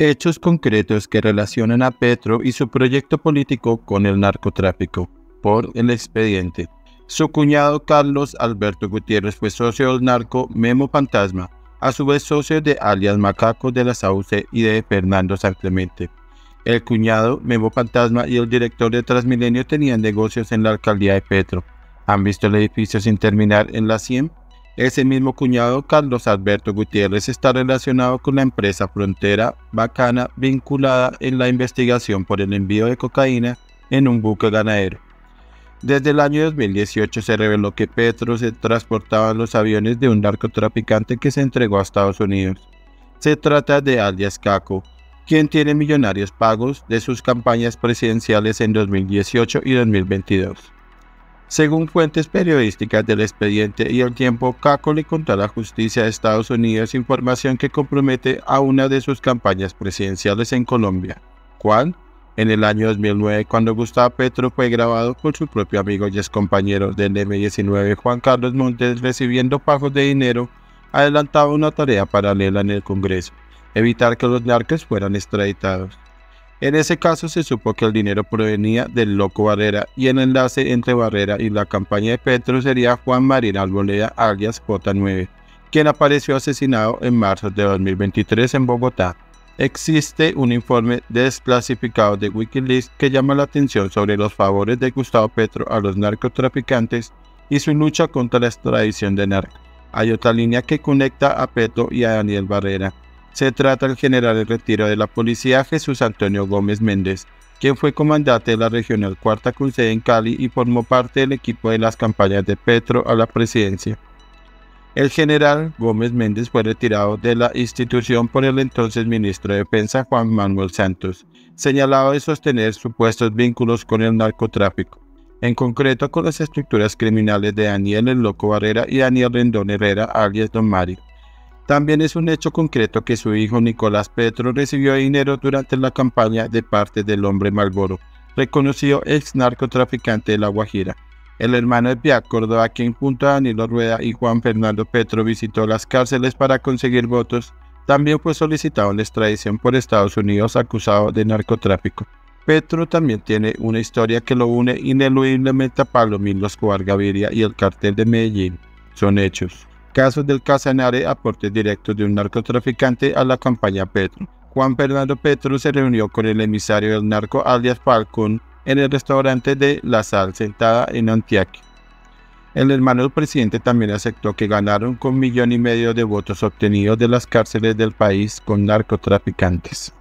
hechos concretos que relacionan a Petro y su proyecto político con el narcotráfico, por el expediente. Su cuñado Carlos Alberto Gutiérrez fue socio del narco Memo Fantasma, a su vez socio de alias Macaco de la Sauce y de Fernando San Clemente. El cuñado Memo Fantasma y el director de Transmilenio tenían negocios en la alcaldía de Petro. ¿Han visto el edificio sin terminar en la 100? Ese mismo cuñado, Carlos Alberto Gutiérrez, está relacionado con la empresa Frontera Bacana vinculada en la investigación por el envío de cocaína en un buque ganadero. Desde el año 2018 se reveló que Petro se transportaba en los aviones de un narcotraficante que se entregó a Estados Unidos. Se trata de alias Caco, quien tiene millonarios pagos de sus campañas presidenciales en 2018 y 2022. Según fuentes periodísticas del expediente y el tiempo, Caco le contó a la justicia de Estados Unidos información que compromete a una de sus campañas presidenciales en Colombia. ¿Cuál? En el año 2009, cuando Gustavo Petro fue grabado por su propio amigo y compañero del M19, Juan Carlos Montes, recibiendo pagos de dinero, adelantaba una tarea paralela en el Congreso, evitar que los narcos fueran extraditados. En ese caso se supo que el dinero provenía del loco Barrera y el enlace entre Barrera y la campaña de Petro sería Juan Marín Alboleda alias J9, quien apareció asesinado en marzo de 2023 en Bogotá. Existe un informe desclasificado de Wikileaks que llama la atención sobre los favores de Gustavo Petro a los narcotraficantes y su lucha contra la extradición de narcos. Hay otra línea que conecta a Petro y a Daniel Barrera, se trata del general de retiro de la policía Jesús Antonio Gómez Méndez, quien fue comandante de la Regional Cuarta Cruzada en Cali y formó parte del equipo de las campañas de Petro a la presidencia. El general Gómez Méndez fue retirado de la institución por el entonces ministro de Defensa Juan Manuel Santos, señalado de sostener supuestos vínculos con el narcotráfico, en concreto con las estructuras criminales de Daniel El Loco Barrera y Daniel Rendón Herrera, alias Don Mario. También es un hecho concreto que su hijo Nicolás Petro recibió dinero durante la campaña de parte del hombre Malboro, reconocido ex narcotraficante de La Guajira. El hermano de Pia Córdoba, quien junto a Danilo Rueda y Juan Fernando Petro visitó las cárceles para conseguir votos, también fue solicitado en la extradición por Estados Unidos acusado de narcotráfico. Petro también tiene una historia que lo une ineludiblemente a Pablo Milo Escobar Gaviria y el cartel de Medellín. Son hechos. Casos del Casanare, aportes directos de un narcotraficante a la campaña Petro. Juan Fernando Petro se reunió con el emisario del narco alias Falcón en el restaurante de La Sal sentada en Antioquia. El hermano del presidente también aceptó que ganaron con millón y medio de votos obtenidos de las cárceles del país con narcotraficantes.